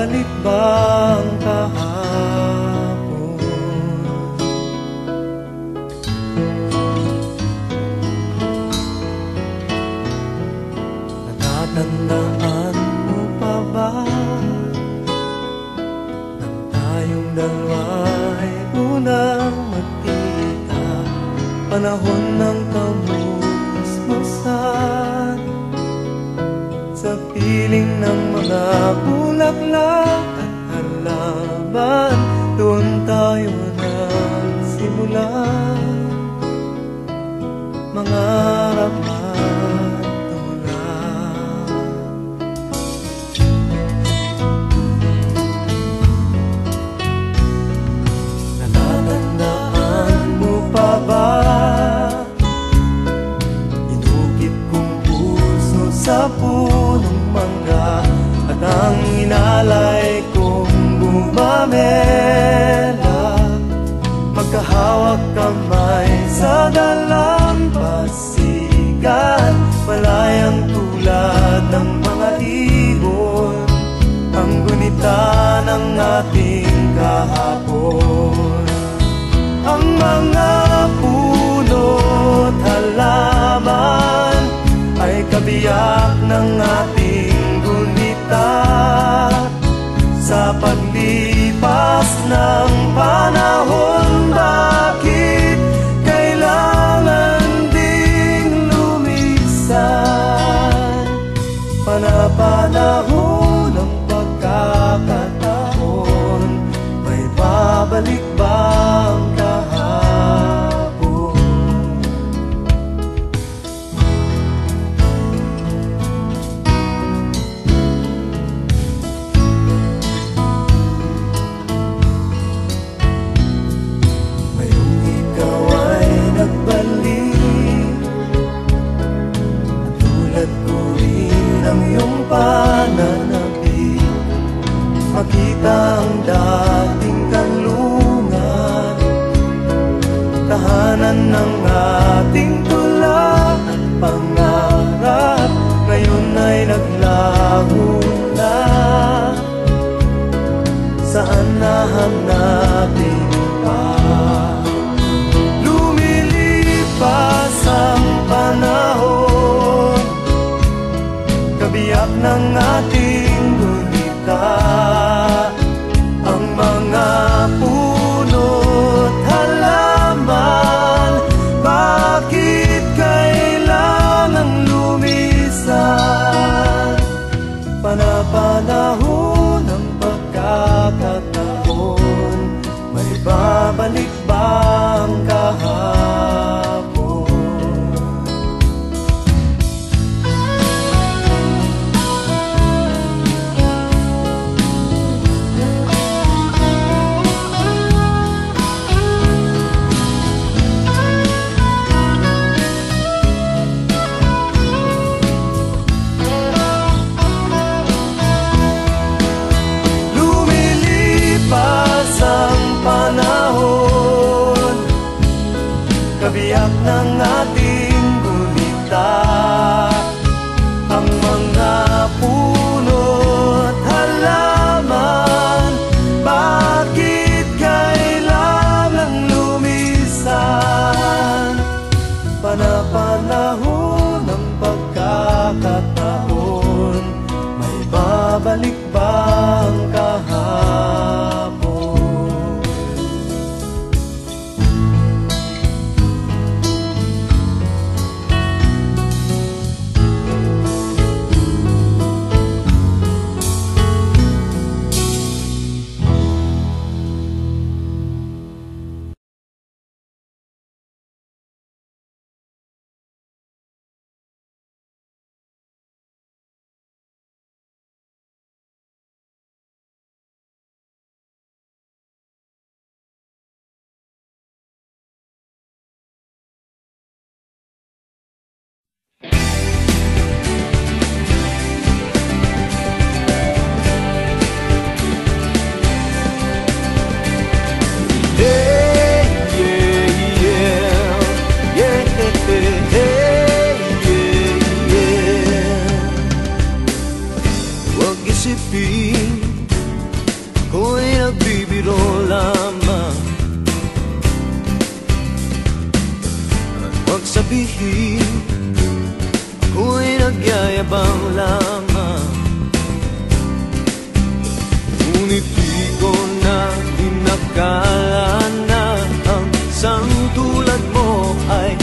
Babalik ba ang kahapon? Natatandaan mo pa ba Nang tayong dalawa ay unang magkita Panahon ng kamusmusan piling ng mga bulaklak at halaman. Doon tayo bumamela Magkahawak kamay sa dalampasigan Malayang tulad ng mga ibon Ang gunita ng ating kahapon. Ang mga puno't halaman Ay kabiyak ng ating Tahanan ng ating tula. Pangarap Ngayon ay naglaho na. Saan nahanapin tulad mo ay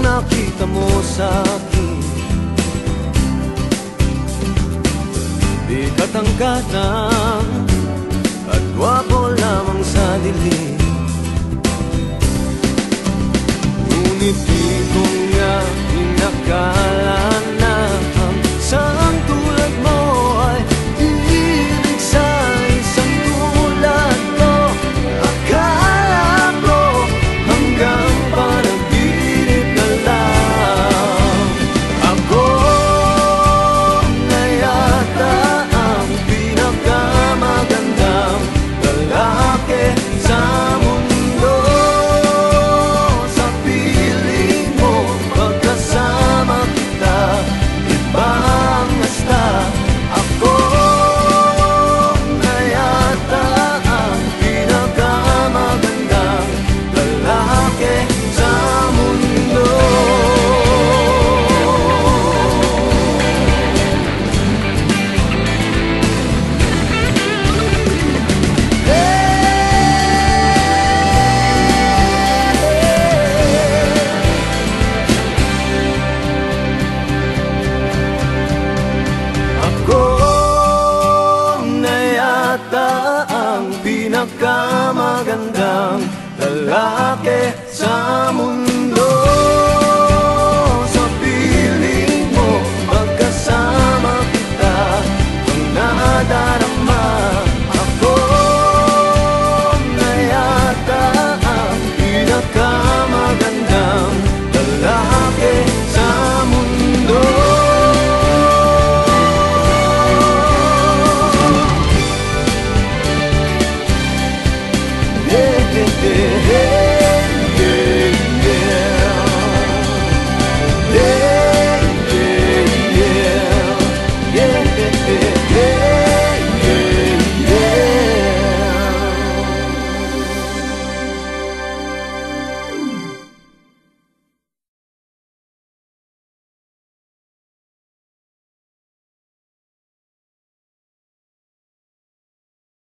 nakita mo sa akin. Di katanggatang At wapo lamang sa dilim. Ngunit di ko nga inakalala